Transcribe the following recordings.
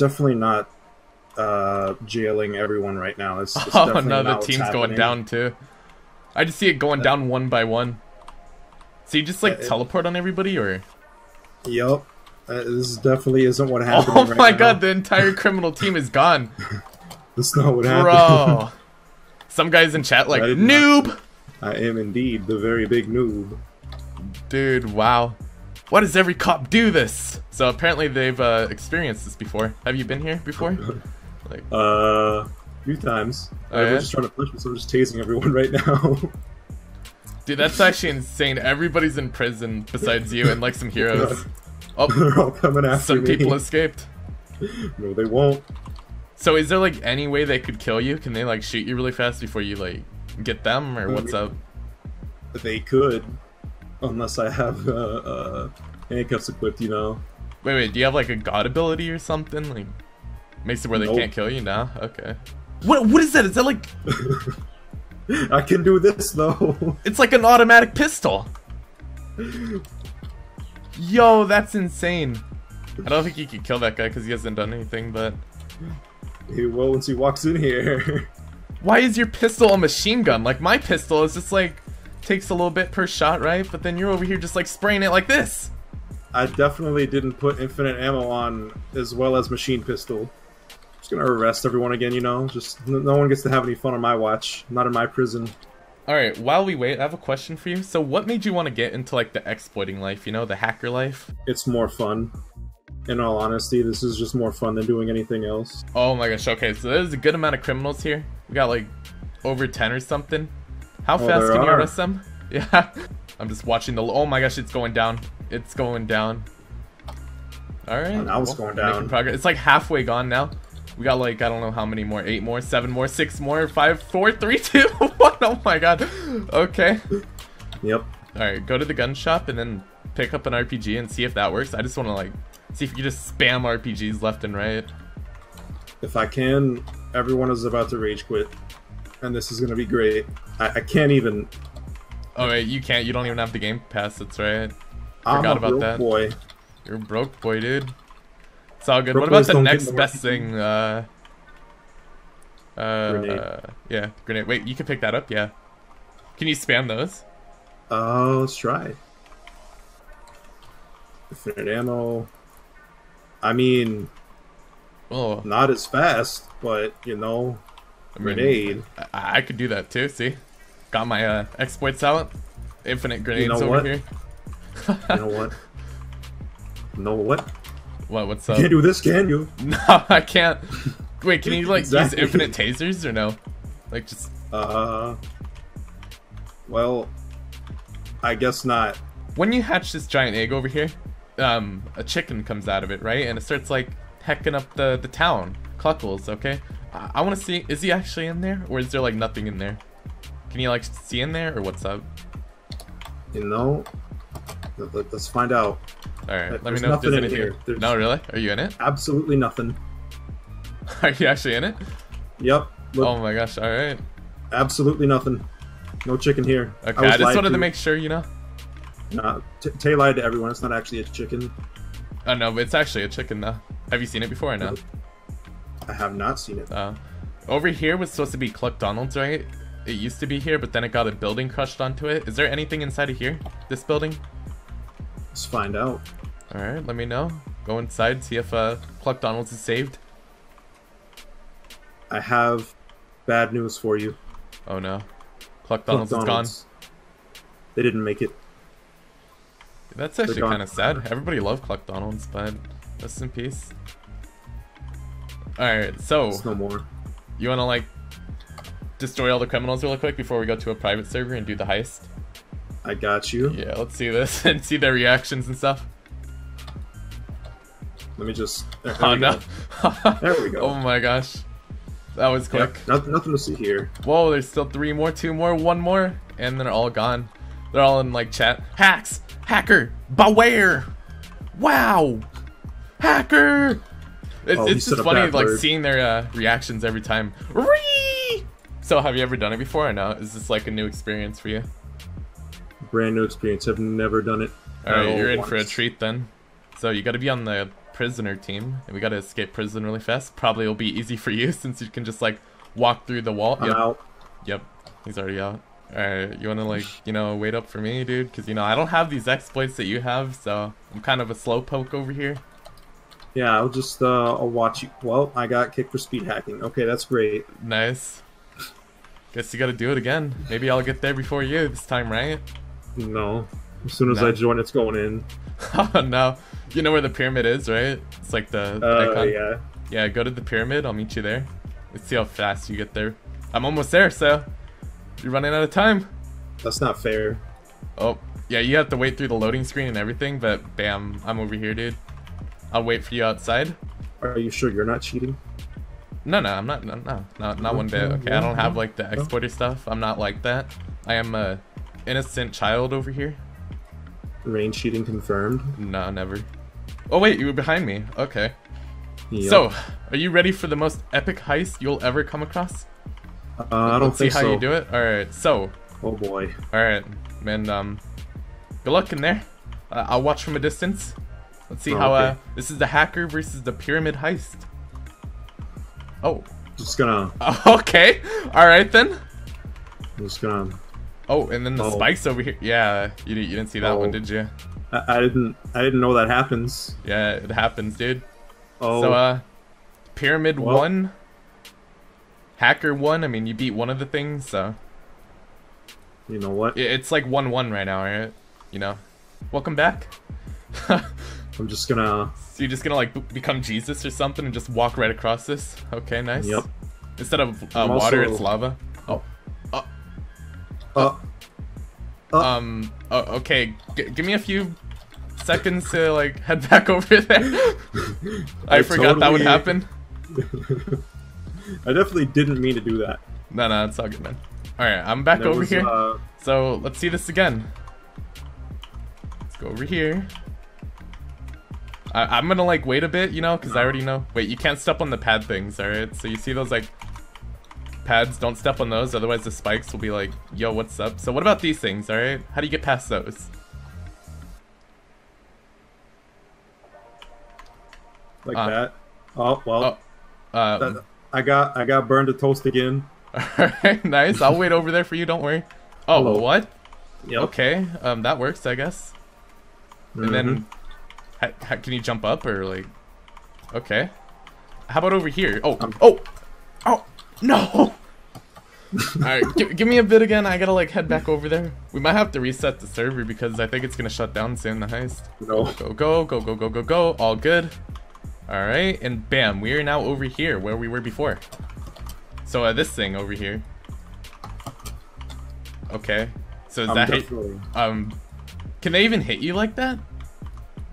definitely not uh, jailing everyone right now. It's, it's Oh no, the team's going down too. I just see it going down one by one. So you just like Yeah, it- teleport on everybody, or? Yup. Uh, this definitely isn't what happened. Oh right my now. god, the entire criminal team is gone, That's not what happened. bro. Some guys in chat like did not- noob, I am indeed the very big noob. dude. Wow, why does every cop do this? So apparently they've uh, experienced this before. Have you been here before? Like, Uh, a few times. Oh, I yeah? was just trying to push so I'm just tasing everyone right now. dude, that's actually insane. Everybody's in prison besides you and like some heroes. Oh, They're all coming after some me. people escaped. No, they won't. So is there like any way they could kill you? Can they like shoot you really fast before you like get them, or what's up? They could, unless I have uh, uh, handcuffs equipped. You know. Wait, wait. Do you have like a god ability or something? Like makes it where they Nope. can't kill you now? Okay. What? What is that? Is that like? I can do this though. It's like an automatic pistol. Yo, that's insane. I don't think you could kill that guy because he hasn't done anything. But he will once he walks in here. why is your pistol a machine gun? Like my pistol is just like takes a little bit per shot, right? But then you're over here just like spraying it like this. I definitely didn't put infinite ammo on as well as machine pistol. Just gonna arrest everyone again, you know. Just no one gets to have any fun on my watch. Not in my prison. All right, while we wait, I have a question for you. So, what made you want to get into like the exploiting life? You know, the hacker life. It's more fun. In all honesty, this is just more fun than doing anything else. Oh my gosh. Okay, so there's a good amount of criminals here. We got like over ten or something. How fast there can you are. arrest them? Yeah. I'm just watching the. Oh my gosh, it's going down. It's going down. All right. Oh, now it's going down. Making progress. It's like halfway gone now. We got like I don't know how many more. Eight more, seven more, six more, five, four, three, two, one. Oh my god. Okay. Yep. All right, go to the gun shop and then pick up an RPG and see if that works. I just want to like see if you just spam RPGs left and right. If I can, everyone is about to rage quit. And this is gonna be great. I, I can't even. Oh wait, you can't. You don't even have the game pass. That's right. I'm Forgot a about broke that. boy. You're broke, boy, dude. It's all good. Broke what about the next best thing? Uh, uh, Grenade. uh, yeah, grenade. Wait, you can pick that up. Yeah. Can you spam those? Uh, let's try. Infinite ammo. I mean, Oh, not as fast, but you know, I mean, grenade. I, I could do that too. See, got my uh, exploits out. Infinite grenades know over what? here. You know what? You know what? What? What's You up? can't do this, can you? No, I can't. Wait, can you like Exactly. use infinite tasers or no? Like just Uh. Well, I guess not. when you hatch this giant egg over here, um, a chicken comes out of it, right? And it starts like hecking up the the town. Cluckles, okay. I, I want to see. Is he actually in there, or is there like nothing in there? Can you like see in there, or what's up? You know. Let- let- Let's find out. All right, let me know if there's anything. here. There's- No, really? Are you in it? Absolutely nothing. Are you actually in it? Yep. Look, Oh my gosh! All right. absolutely nothing. No chicken here. Okay, was I, just wanted to make sure, you know. Nah, T- Tay lied to everyone. It's not actually a chicken. Oh no, but it's actually a chicken though. Have you seen it before or no? I have not seen it. Uh, over here was supposed to be Cluck Donald's, right? It used to be here, but then it got a building crushed onto it. Is there anything inside of here? This building? Let's find out. Alright, let me know. Go inside, see if uh, Cluck Donald's is saved. I have bad news for you. Oh no. Cluck Donald's is gone. They didn't make it. That's actually kind of sad. Everybody loved Cluck Donald's, but rest in peace. Alright, so, It's no more. you wanna like destroy all the criminals really quick before we go to a private server and do the heist? I got you. Yeah, let's see this and see their reactions and stuff. Let me just. There, there Oh we no. go. There we go. Oh my gosh. That was quick. Yep, nothing, nothing to see here. Whoa, there's still three more, two more, one more, and then they're all gone. They're all in like chat. Hacks! Hacker! Beware! Wow! Hacker! It's, Oh, it's just funny like word. seeing their uh, reactions every time. Ree! So have you ever done it before or no? Is this like a new experience for you? Brand new experience. I've never done it. at Alright, you're in for a treat then. So you gotta be on the prisoner team, and we gotta escape prison really fast. Probably will be easy for you since you can just like walk through the wall. I'm Yep, out. yep, he's already out. Alright, you wanna like, you know, wait up for me, dude? Cause you know, I don't have these exploits that you have, so I'm kind of a slow poke over here. Yeah, I'll just uh, I'll watch you. Well, I got kicked for speed hacking. Okay, that's great. Nice. Guess you gotta do it again. Maybe I'll get there before you this time, right? No, as soon as No. I join, it's going in. Oh no. You know where the pyramid is, right? It's like the, the Uh, icon. yeah. Yeah, go to the pyramid. I'll meet you there. Let's see how fast you get there. I'm almost there, so you're running out of time. That's not fair. Oh, yeah, you have to wait through the loading screen and everything, but bam, I'm over here, dude. I'll wait for you outside. Are you sure you're not cheating? No, no, I'm not. No, no, not, not one bit. Okay, I don't have like the exploiter stuff. I'm not like that. I am a innocent child over here. Rain cheating confirmed. No, never. Oh wait, you were behind me. Okay. Yep. So, are you ready for the most epic heist you'll ever come across? uh, I don't Let's see how so. you do it. All right. So, Oh boy. all right, man. Um, good luck in there. Uh, I'll watch from a distance. Let's see Oh, how. okay. Uh, this is the hacker versus the pyramid heist. Oh. Just gonna. Okay. All right then. Just gonna. Oh, and then the Oh. spikes over here. Yeah, you, you didn't see that one, Oh. did you? I, I didn't. I didn't know that happens. Yeah, it happens, dude. Oh. So, uh, pyramid Well- one, hacker one. I mean, you beat one of the things, so you know what? it's like one one right now, right? You know. Welcome back. I'm just gonna. So you're just gonna like become Jesus or something and just walk right across this? Okay, nice. Yep. Instead of uh, water, also- it's lava. Oh. Uh, Uh. Um. Oh, okay. G- give me a few seconds to like head back over there. I, I forgot that would happen. I definitely didn't mean to do that. No, no, it's all good, man. All right, I'm back There over was, here. Uh, So let's see this again. Let's go over here. I, I'm gonna like wait a bit, you know, because I already know. Wait, you can't step on the pad things, alright? So you see those like pads? Don't step on those, otherwise the spikes will be like, yo, what's up? So what about these things, alright? How do you get past those? like Uh. that. Oh well. Oh, um, that- I got. I got burned to toast again. alright, nice. I'll wait over there for you. Don't worry. Oh, Hello. what? Yep. Okay, um, that works, I guess. And Mhm. then, ha- ha- can you jump up or like? Okay. How about over here? Oh, Um, oh, oh, no! All right, give, give me a bit again. I gotta like head back over there. We might have to reset the server because I think it's gonna shut down soon. The heist. No. Go go go go go go go. All good. All right, and bam, we are now over here where we were before. So uh, this thing over here. Okay. So is I'm that hit, um, can they even hit you like that?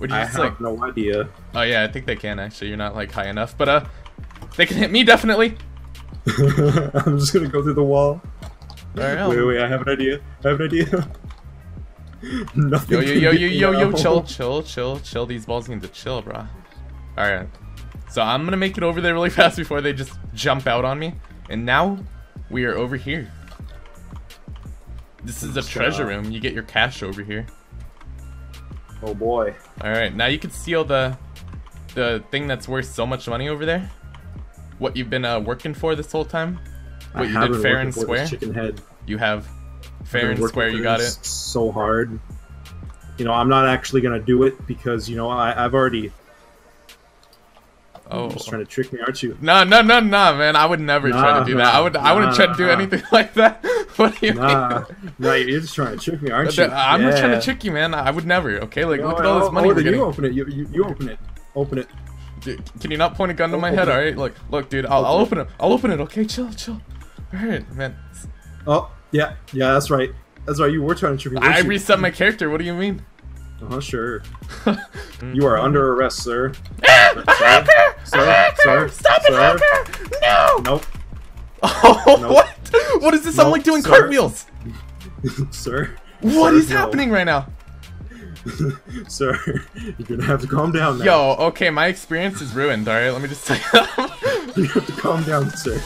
Would you I just have like? no idea. Oh yeah, I think they can actually. You're not like high enough, but uh, they can hit me definitely. I'm just gonna go through the wall. All right. Wait, wait, I have an idea. I have an idea. Nothing Yo yo yo yo yo yo, chill chill chill chill. These balls need to chill, bro. All right. So I'm gonna make it over there really fast before they just jump out on me. And now we are over here. This is a treasure room. You get your cash over here. Oh boy. All right, now you can steal the the thing that's worth so much money over there. What you've been uh, working for this whole time. I What you did fair and square. Chicken head. You have fair and square. You got it. So hard. You know, I'm not actually gonna do it because you know I, I've already. Oh. You're just trying to trick me, aren't you? No, no, no, no, man! I would never try to do nah, that. I would, I wouldn't try to do nah. anything like that. what do you Nah, mean? nah, you're just trying to trick me, aren't you? I'm not trying to trick you, man. I would never. Okay, like No, look at all this money oh, we're then you open it. You, you, you open it. Open it. Dude, Can you not point a gun to my head? it. All right, look, look, dude. I'll, I'll Open it. I'll open it. Okay, chill, chill. All right, man. Oh, yeah, yeah, that's right. That's right. You were trying to trick me. I you? reset my character. What do you mean? Uh-huh, sure. Mm. You are under arrest, sir. Sir, hacker! sir, Stop sir. it, hacker! No! Nope, Oh, Nope. what? What is this? I'm like doing sir. cartwheels. sir. What Sir, is no. happening right now? sir, you're gonna have to calm down now. Yo, okay, my experience is ruined. All right, let me just tell you. You have to calm down, sir.